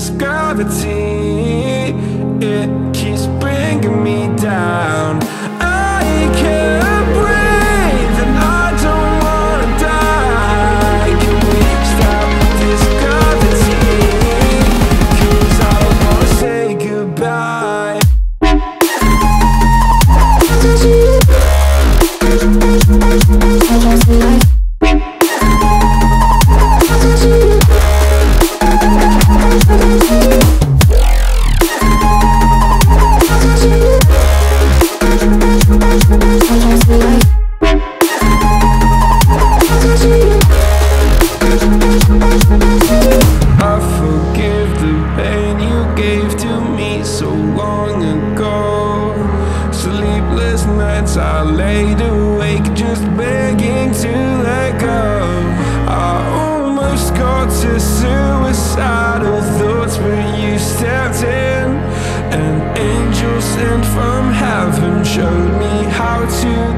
is gravity. An angel sent from heaven showed me how to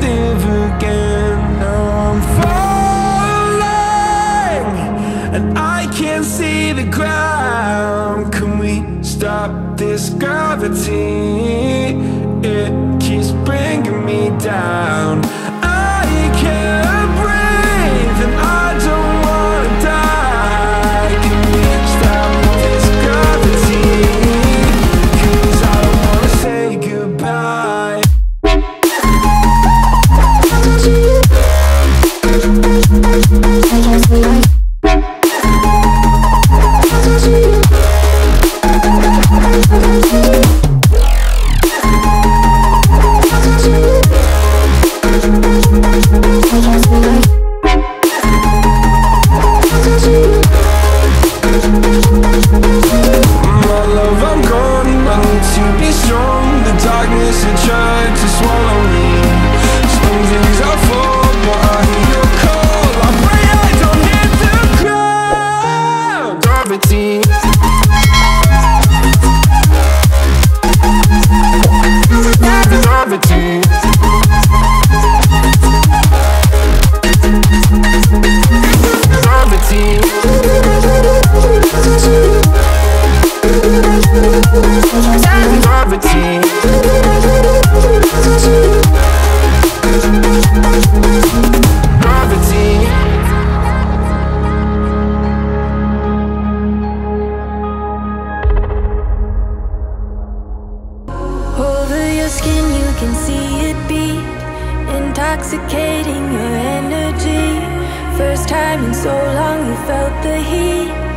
first time in so long you felt the heat.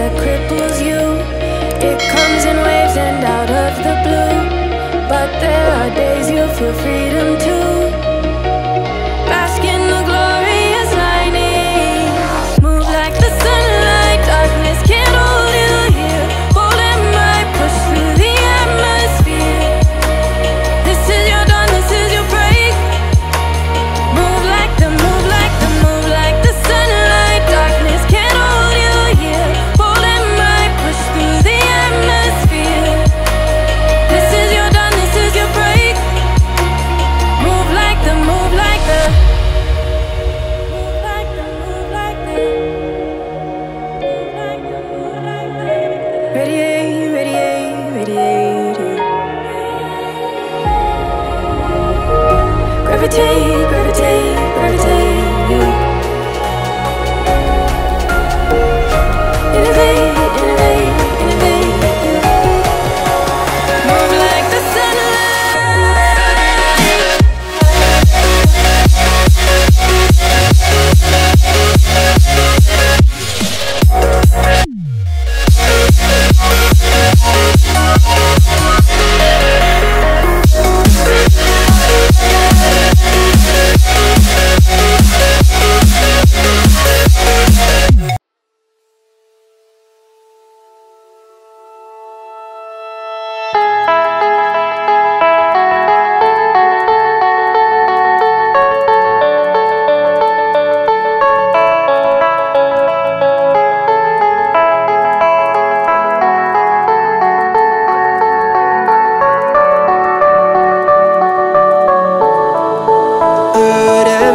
that cripples you. It comes in waves and out of the blue. But there are days you feel freedom too.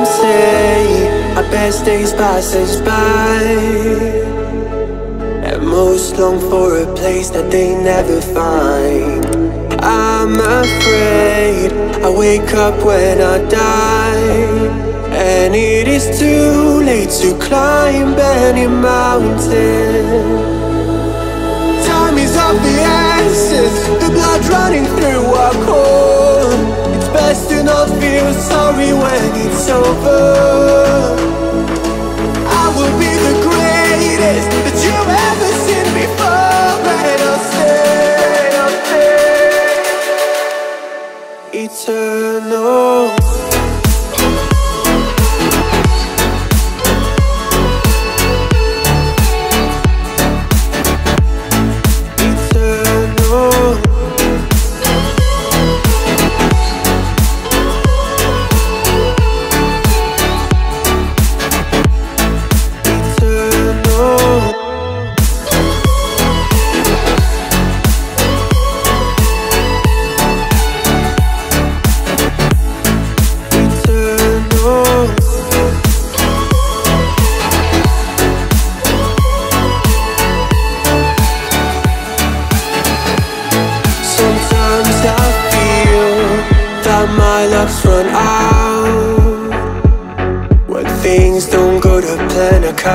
Say our best days pass us by And most long for a place that they never find. I'm afraid I wake up when I die. And it is too late to climb any mountain. Time is of the essence, the blood running through our core. It's best to sorry when it's over. I will be the greatest